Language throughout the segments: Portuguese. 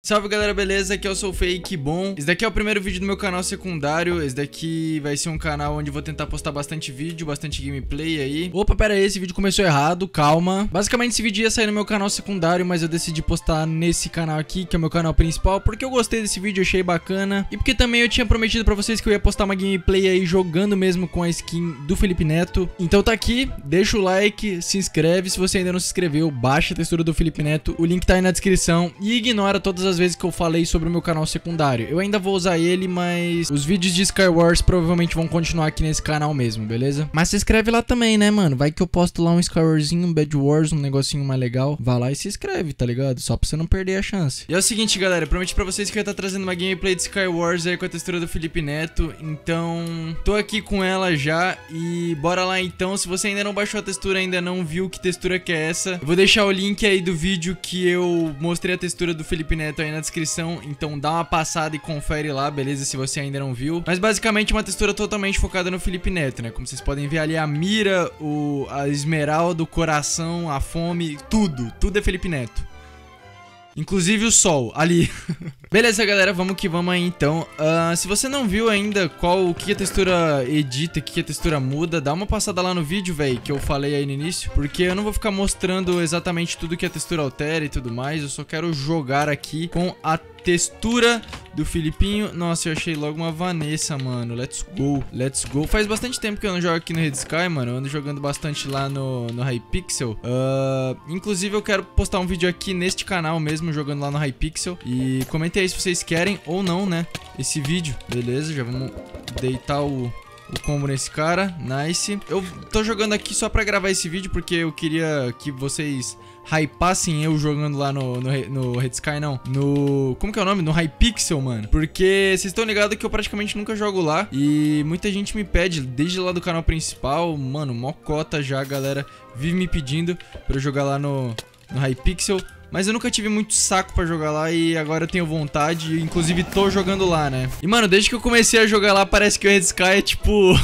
Salve galera, beleza? Aqui eu sou o Fake Bom. Esse daqui é o primeiro vídeo do meu canal secundário. Esse daqui vai ser um canal onde vou tentar postar bastante vídeo, bastante gameplay aí. Opa, pera aí, esse vídeo começou errado, calma. Basicamente esse vídeo ia sair no meu canal secundário, mas eu decidi postar nesse canal aqui, que é o meu canal principal, porque eu gostei desse vídeo, achei bacana. E porque também eu tinha prometido pra vocês que eu ia postar uma gameplay aí jogando mesmo com a skin do Felipe Neto. Então tá aqui, deixa o like, se inscreve. Se você ainda não se inscreveu, baixa a textura do Felipe Neto. O link tá aí na descrição. E ignora todas as vezes que eu falei sobre o meu canal secundário. Eu ainda vou usar ele, mas os vídeos de Skywars provavelmente vão continuar aqui nesse canal mesmo, beleza? Mas se inscreve lá também, né, mano? Vai que eu posto lá um Skywarzinho, um Bad Wars, um negocinho mais legal. Vá lá e se inscreve, tá ligado? Só pra você não perder a chance. E é o seguinte, galera, prometi pra vocês que eu ia estar trazendo uma gameplay de Skywars aí com a textura do Felipe Neto. Então, tô aqui com ela já e bora lá então. Se você ainda não baixou a textura, ainda não viu que textura que é essa, eu vou deixar o link aí do vídeo que eu mostrei a textura do Felipe Neto aí na descrição, então dá uma passada e confere lá, beleza? Se você ainda não viu. Mas basicamente uma textura totalmente focada no Felipe Neto, né? Como vocês podem ver ali, a mira, o, a esmeralda, o coração, a fome, tudo. Tudo é Felipe Neto. Inclusive o sol, ali. Beleza, galera, vamos que vamos aí então. Uh, se você não viu ainda qual o que a textura edita, o que a textura muda, dá uma passada lá no vídeo, velho, que eu falei aí no início. Porque eu não vou ficar mostrando exatamente tudo que a textura altera e tudo mais. Eu só quero jogar aqui com a textura do Filipinho. Nossa, eu achei logo uma Vanessa, mano. Let's go. Let's go. Faz bastante tempo que eu não jogo aqui no Red Sky, mano. Eu ando jogando bastante lá no, no Hypixel. Uh, inclusive, eu quero postar um vídeo aqui neste canal mesmo, jogando lá no Hypixel. E comentem aí se vocês querem ou não, né? Esse vídeo. Beleza, já vamos deitar o, o combo nesse cara. Nice. Eu tô jogando aqui só pra gravar esse vídeo porque eu queria que vocês hypassem eu jogando lá no, no, no Red Sky, não. No... Como que é o nome? No Hypixel, mano. Porque vocês estão ligados que eu praticamente nunca jogo lá. E muita gente me pede, desde lá do canal principal, mano, mocota já, galera. Vive me pedindo pra eu jogar lá no, no Hypixel. Mas eu nunca tive muito saco pra jogar lá e agora eu tenho vontade, inclusive tô jogando lá, né? E, mano, desde que eu comecei a jogar lá, parece que o Red Sky é tipo...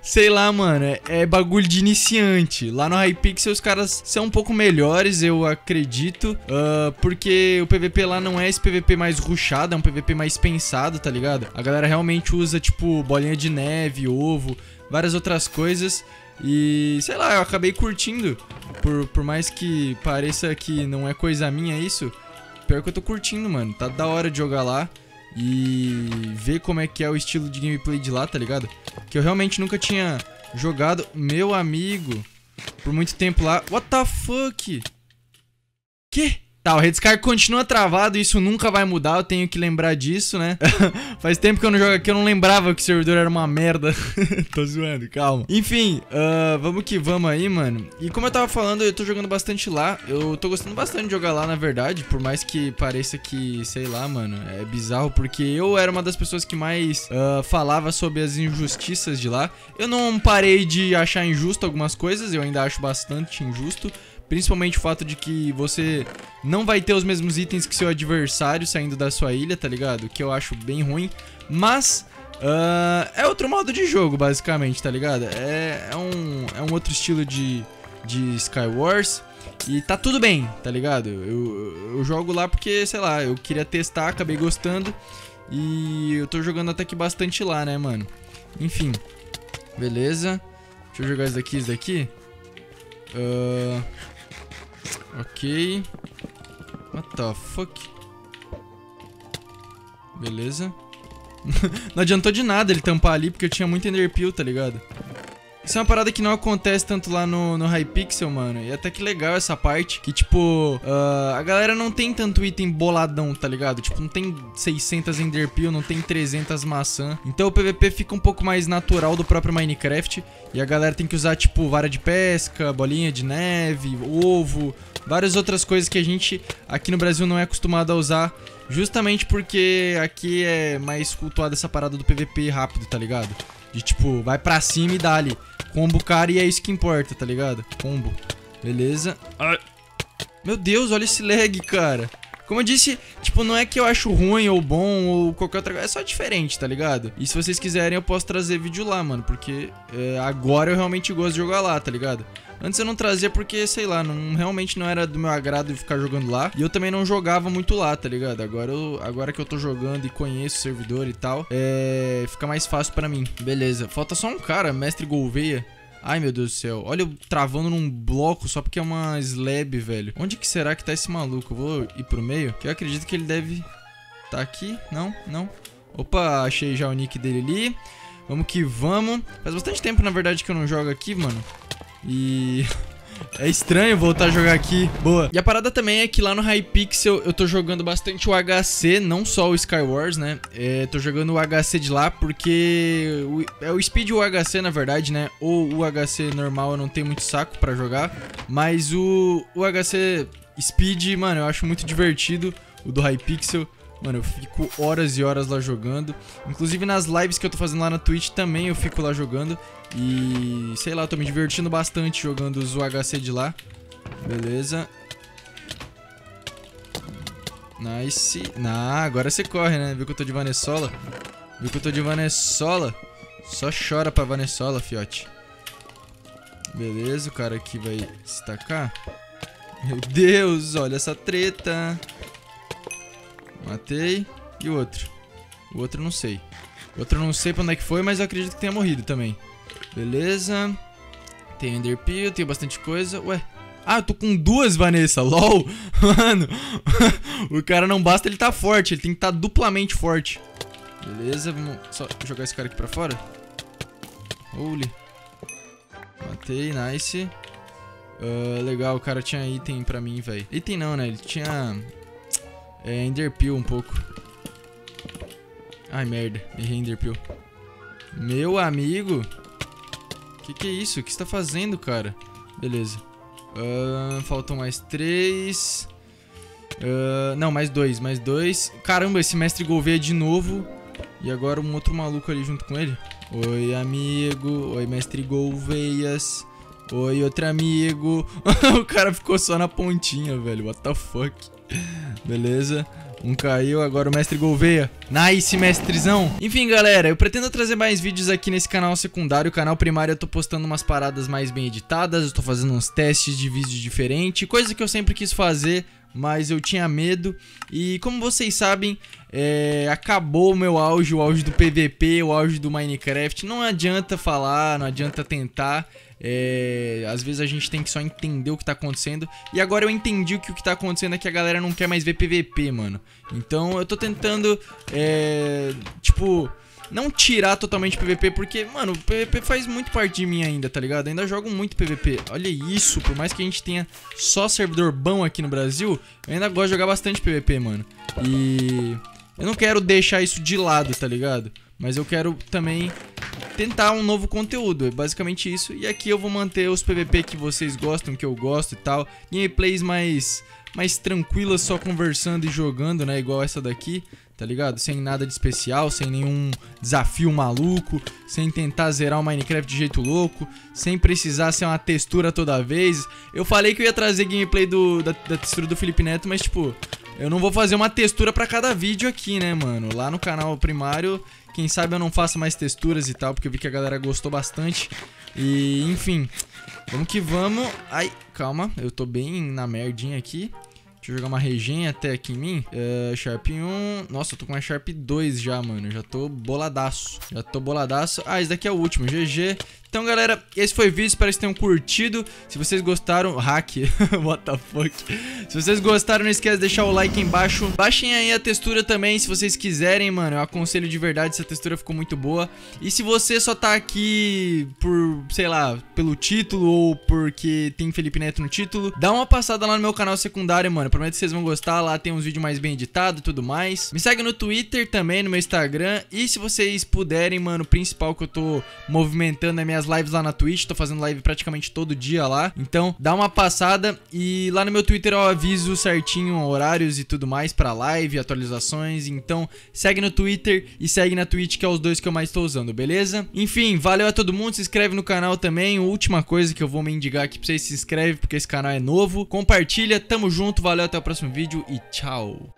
Sei lá, mano, é, é, bagulho de iniciante. Lá no Hypixel os caras são um pouco melhores, eu acredito. Uh, porque o PVP lá não é esse PVP mais rushado, é um PVP mais pensado, tá ligado? A galera realmente usa, tipo, bolinha de neve, ovo, várias outras coisas. E, sei lá, eu acabei curtindo. Por, por mais que pareça que não é coisa minha isso, pior que eu tô curtindo, mano. Tá da hora de jogar lá e ver como é que é o estilo de gameplay de lá, tá ligado? Que eu realmente nunca tinha jogado. Meu amigo, por muito tempo lá. What the fuck? Que? Tá, o Redscar continua travado, isso nunca vai mudar, eu tenho que lembrar disso, né? Faz tempo que eu não jogo aqui, eu não lembrava que o servidor era uma merda. tô zoando, calma. Enfim, uh, vamos que vamos aí, mano. E como eu tava falando, eu tô jogando bastante lá. Eu tô gostando bastante de jogar lá, na verdade. Por mais que pareça que, sei lá, mano, é bizarro. Porque eu era uma das pessoas que mais uh, falava sobre as injustiças de lá. Eu não parei de achar injusto algumas coisas, eu ainda acho bastante injusto. Principalmente o fato de que você não vai ter os mesmos itens que seu adversário saindo da sua ilha, tá ligado? Que eu acho bem ruim. Mas uh, é outro modo de jogo, basicamente, tá ligado? É, é, um, é um outro estilo de, de Skywars. E tá tudo bem, tá ligado? Eu, eu jogo lá porque, sei lá, eu queria testar, acabei gostando. E eu tô jogando até que bastante lá, né, mano? Enfim. Beleza. Deixa eu jogar isso daqui, isso daqui. Uh, Ok. What the fuck? Beleza. não adiantou de nada ele tampar ali, porque eu tinha muito Enderpeel, tá ligado? Isso é uma parada que não acontece tanto lá no, no Hypixel, mano. E até que legal essa parte. Que, tipo, uh, a galera não tem tanto item boladão, tá ligado? Tipo, não tem 600 Enderpeel, não tem 300 maçã. Então o PVP fica um pouco mais natural do próprio Minecraft. E a galera tem que usar, tipo, vara de pesca, bolinha de neve, ovo, várias outras coisas que a gente aqui no Brasil não é acostumado a usar. Justamente porque aqui é mais cultuada essa parada do PVP rápido, tá ligado? De tipo, vai pra cima e dá ali. Combo cara e é isso que importa, tá ligado? Combo. Beleza. Ai. Meu Deus, olha esse lag, cara. Como eu disse, tipo, não é que eu acho ruim ou bom ou qualquer outra coisa, é só diferente, tá ligado? E se vocês quiserem, eu posso trazer vídeo lá, mano, porque é, agora eu realmente gosto de jogar lá, tá ligado? Antes eu não trazia porque, sei lá, não, realmente não era do meu agrado ficar jogando lá. E eu também não jogava muito lá, tá ligado? Agora, eu, agora que eu tô jogando e conheço o servidor e tal, é, fica mais fácil pra mim. Beleza, falta só um cara, mestre Gouveia. Ai, meu Deus do céu. Olha eu travando num bloco só porque é uma slab, velho. Onde que será que tá esse maluco? Eu vou ir pro meio, que eu acredito que ele deve tá aqui. Não, não. Opa, achei já o nick dele ali. Vamos que vamos. Faz bastante tempo, na verdade, que eu não jogo aqui, mano. E... É estranho voltar a jogar aqui. Boa. E a parada também é que lá no Hypixel eu tô jogando bastante o HC, não só o Skywars, né? É, tô jogando o HC de lá porque o, é o Speed o HC, na verdade, né? Ou o HC normal eu não tenho muito saco pra jogar. Mas o, o HC Speed, mano, eu acho muito divertido. O do Hypixel. Mano, eu fico horas e horas lá jogando. Inclusive nas lives que eu tô fazendo lá na Twitch também eu fico lá jogando. E sei lá, eu tô me divertindo bastante jogando os UHC de lá. Beleza. Nice. Ah, agora você corre, né? Viu que eu tô de Vanessola? Viu que eu tô de Vanessola? Só chora pra Vanessola, fiote. Beleza, o cara aqui vai se tacar. Meu Deus, olha essa treta. Matei. E o outro? O outro não sei. O outro não sei pra onde é que foi, mas eu acredito que tenha morrido também. Beleza. Tem Enderpeel, tem bastante coisa. Ué. Ah, eu tô com duas, Vanessa. LOL. Mano. o cara não basta ele tá forte. Ele tem que tá duplamente forte. Beleza, vamos só jogar esse cara aqui pra fora. Holy. Matei, nice. Uh, legal, o cara tinha item pra mim, velho. Item não, né? Ele tinha é, Enderpeel um pouco. Ai, merda. Errei Enderpeel. Meu amigo. Que que é isso? O que você tá fazendo, cara? Beleza. Uh, faltam mais três. Uh, não, mais dois, mais dois. Caramba, esse mestre Gouveia de novo. E agora um outro maluco ali junto com ele. Oi, amigo. Oi, mestre Gouveias. Oi, outro amigo. o cara ficou só na pontinha, velho. What the fuck? Beleza. Um caiu, agora o mestre Gouveia. Nice, mestrezão. Enfim, galera, eu pretendo trazer mais vídeos aqui nesse canal secundário. O canal primário eu tô postando umas paradas mais bem editadas. Eu tô fazendo uns testes de vídeo diferente. Coisa que eu sempre quis fazer, mas eu tinha medo. E como vocês sabem, é, acabou o meu auge, o auge do PVP, o auge do Minecraft. Não adianta falar, não adianta tentar. É, às vezes a gente tem que só entender o que tá acontecendo. E agora eu entendi que, o que tá acontecendo é que a galera não quer mais ver PVP, mano. Então eu tô tentando, é, tipo, não tirar totalmente PVP, porque, mano, o PVP faz muito parte de mim ainda, tá ligado? ainda jogo muito PVP. Olha isso, por mais que a gente tenha só servidor bom aqui no Brasil, eu ainda gosto de jogar bastante PVP, mano. E eu não quero deixar isso de lado, tá ligado? Mas eu quero também tentar um novo conteúdo, é basicamente isso. E aqui eu vou manter os PVP que vocês gostam, que eu gosto e tal. Gameplays mais, mais tranquilas, só conversando e jogando, né? Igual essa daqui, tá ligado? Sem nada de especial, sem nenhum desafio maluco, sem tentar zerar o Minecraft de jeito louco, sem precisar ser uma textura toda vez. Eu falei que eu ia trazer gameplay do, da, da textura do Felipe Neto, mas tipo... Eu não vou fazer uma textura pra cada vídeo aqui, né, mano? Lá no canal primário quem sabe eu não faço mais texturas e tal, porque eu vi que a galera gostou bastante. E, enfim, vamos que vamos. Ai, calma, eu tô bem na merdinha aqui. Deixa eu jogar uma regenha até aqui em mim. Uh, Sharp 1. Nossa, eu tô com uma Sharp 2 já, mano. Já tô boladaço. Já tô boladaço. Ah, esse daqui é o último. GG. Então, galera, esse foi o vídeo, espero que vocês tenham curtido. Se vocês gostaram... Hack, what the fuck. Se vocês gostaram, não esquece de deixar o like embaixo. Baixem aí a textura também, se vocês quiserem, mano. Eu aconselho de verdade, essa textura ficou muito boa. E se você só tá aqui por, sei lá, pelo título ou porque tem Felipe Neto no título, dá uma passada lá no meu canal secundário, mano. Prometo que vocês vão gostar. Lá tem uns vídeos mais bem editados e tudo mais. Me segue no Twitter também, no meu Instagram. E se vocês puderem, mano, o principal que eu tô movimentando é minha as lives lá na Twitch, tô fazendo live praticamente todo dia lá. Então, dá uma passada e lá no meu Twitter eu aviso certinho horários e tudo mais pra live, atualizações. Então, segue no Twitter e segue na Twitch, que é os dois que eu mais tô usando, beleza? Enfim, valeu a todo mundo, se inscreve no canal também. Última coisa que eu vou mendigar aqui pra vocês, se inscreve porque esse canal é novo. Compartilha, tamo junto, valeu, até o próximo vídeo e tchau.